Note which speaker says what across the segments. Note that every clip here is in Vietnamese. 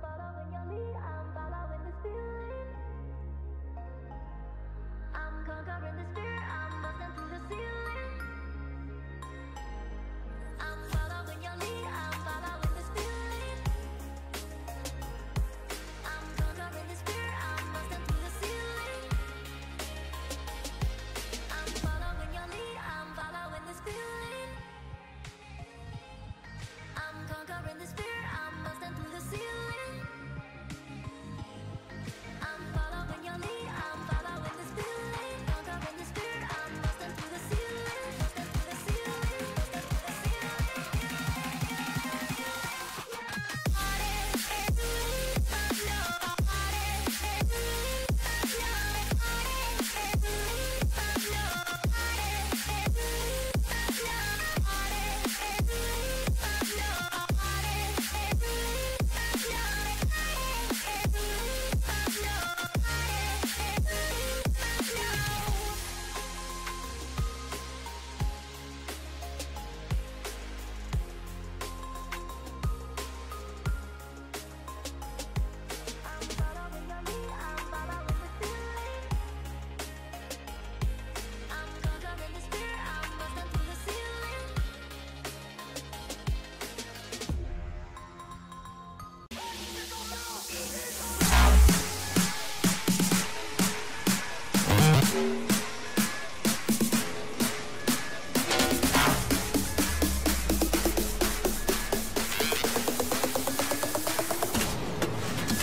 Speaker 1: follow in your lead.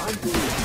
Speaker 1: I do.